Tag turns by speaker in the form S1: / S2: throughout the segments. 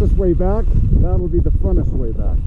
S1: Fastest way back. That'll be the funnest way back.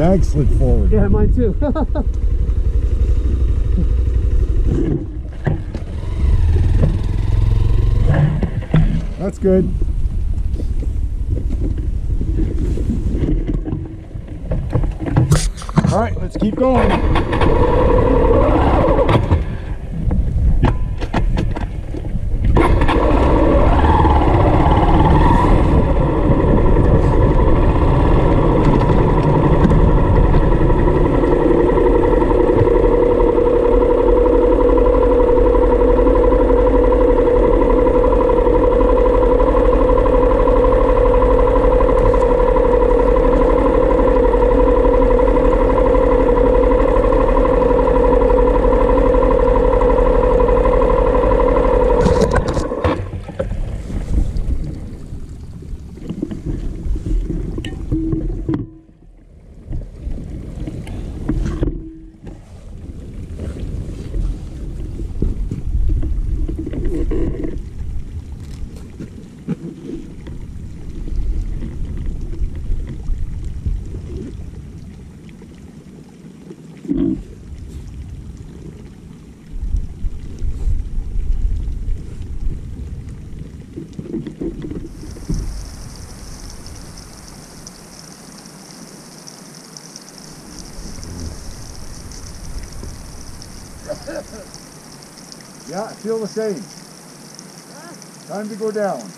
S1: Bag slid forward.
S2: Yeah, mine too.
S1: That's good. All right, let's keep going. Same. Time to go down.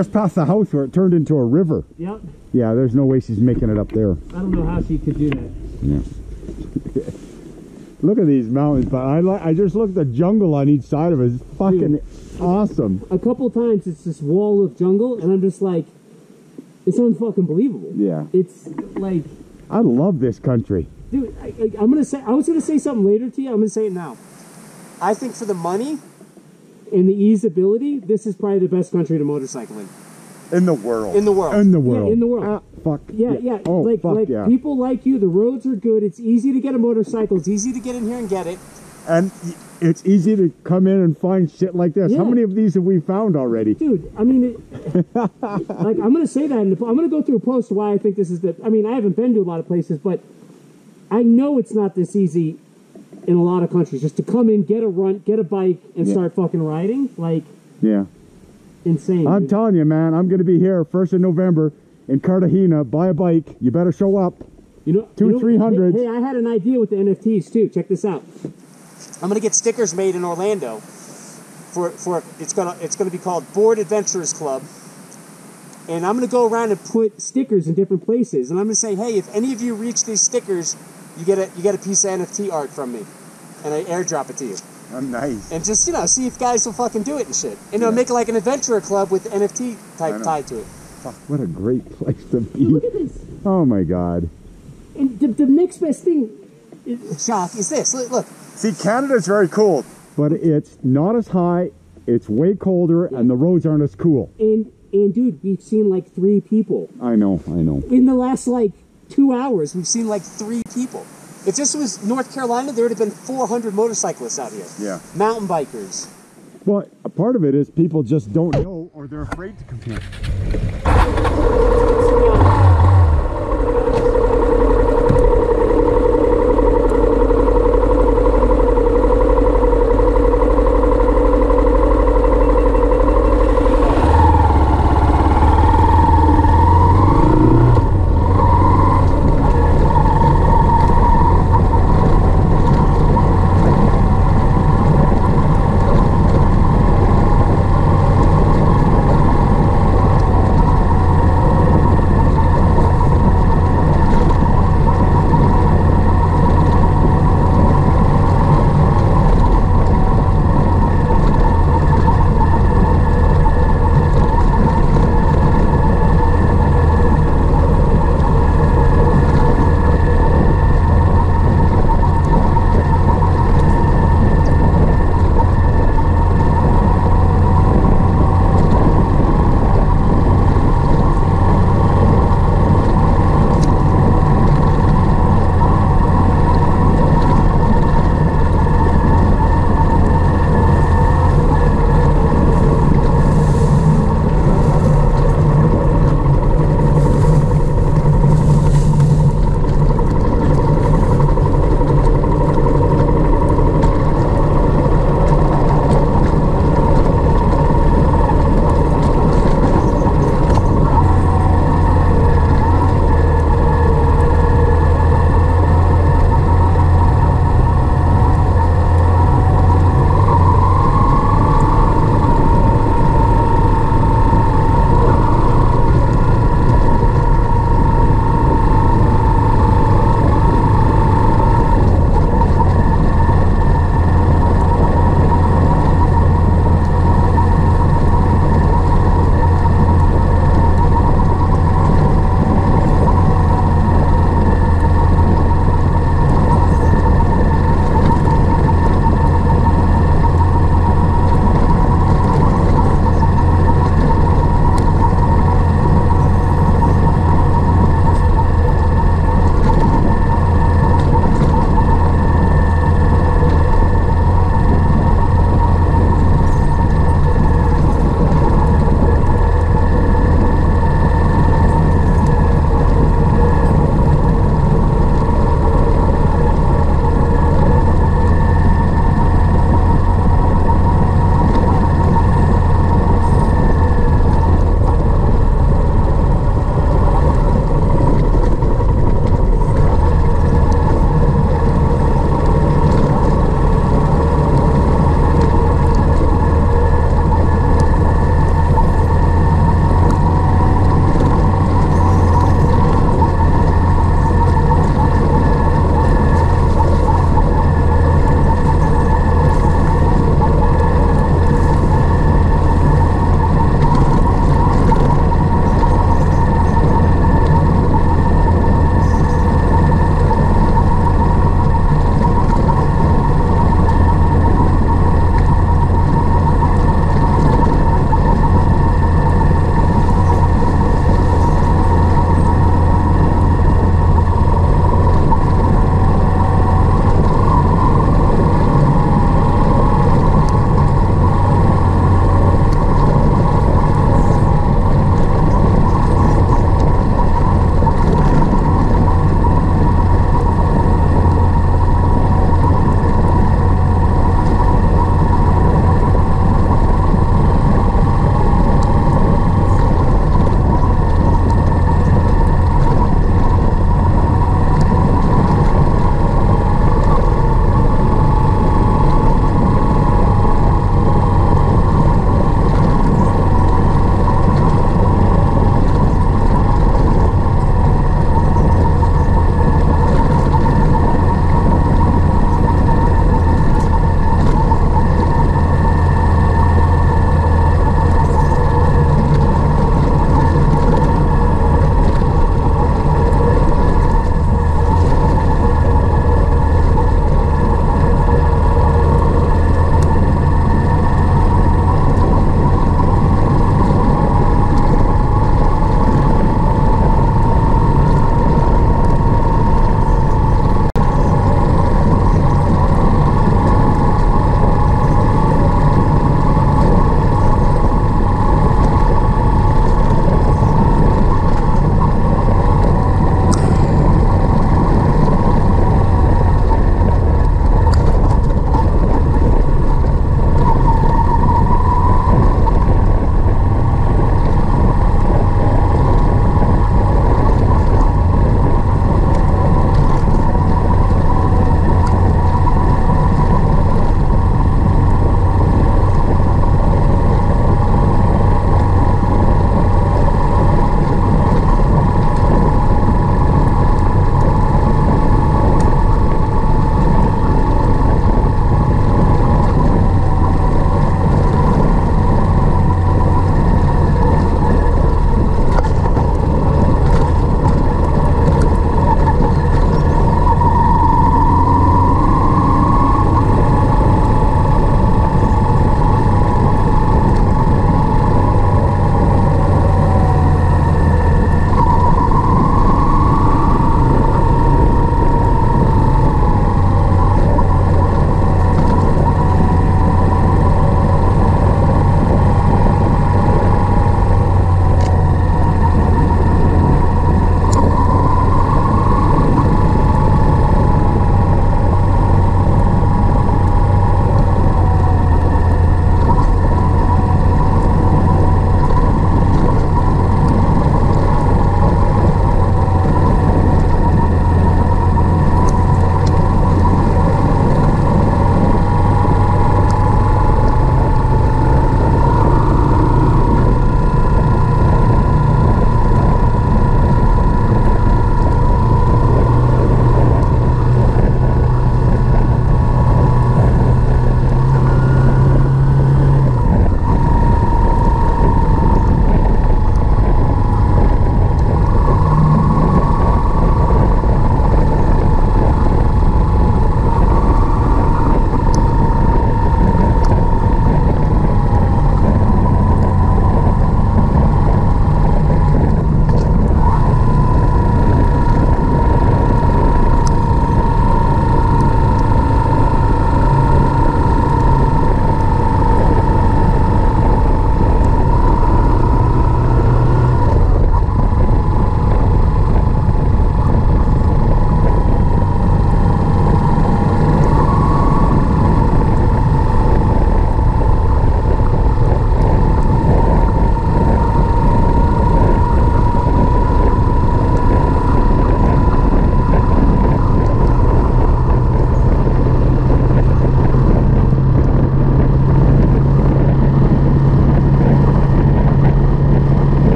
S3: Just
S1: past the house where it turned into a river.
S2: Yep.
S1: Yeah, there's no way she's making it up there.
S2: I don't know how she could do that.
S1: Yeah. look at these mountains, but I like. I just look at the jungle on each side of it. It's fucking awesome.
S2: A couple times it's this wall of jungle, and I'm just like, it's unfucking believable.
S1: Yeah.
S2: It's like,
S1: I love this country.
S2: dude, I, I, I'm gonna say. I was gonna say something later to you. I'm gonna say it now. I think for the money and the easeability, this is probably the best country to motorcycle in.
S1: In the world.
S2: In the world.
S1: In the
S2: Yeah,
S1: world.
S2: in the world.
S1: Ah, fuck.
S2: Yeah, yeah.
S1: Oh,
S2: like,
S1: fuck
S2: like
S1: yeah.
S2: people like you. The roads are good. It's easy to get a motorcycle. It's easy to get in here and get it.
S1: And it's easy to come in and find shit like this. How many of these have we found already?
S2: Dude, I mean, it, like I'm gonna say that, in the, I'm gonna go through a post why I think this is the. I mean, I haven't been to a lot of places, but I know it's not this easy in a lot of countries. Just to come in, get a run, get a bike, and
S1: Yeah.
S2: start fucking riding, like
S1: Yeah.
S2: insane.
S1: I'm
S2: dude.
S1: telling you, man, I'm going to be here 1st of November in Cartagena. Buy a bike. You better show up.
S2: You know,
S1: Two
S2: you know,
S1: 300s.
S2: Hey, hey, I had an idea with the NFTs too. Check this out. I'm gonna get stickers made in Orlando. For for it's gonna it's gonna be called Bored Adventurers Club. And I'm gonna go around and put stickers in different places. And I'm gonna say, hey, if any of you reach these stickers, you get a you get a piece of NFT art from me, and I airdrop it to you.
S1: Oh, nice.
S2: And just you know, see if guys will fucking do it and shit. And you know, make it like an adventurer club with NFT type tied to it.
S1: Fuck, what a great place to be.
S2: Look at this.
S1: Oh my god.
S2: And the, the next best thing, is, shock, is this. Look, look.
S1: See, Canada's very cool, but it's not as high. It's way colder, and the roads aren't as cool.
S2: And and dude, we've seen like three people
S1: I know, I know.
S2: in the last like two hours. We've seen like three people. If this was North Carolina, there would have been 400 motorcyclists out here.
S1: Yeah.
S2: Mountain bikers.
S1: Well, a part of it is people just don't know or they're afraid to compete.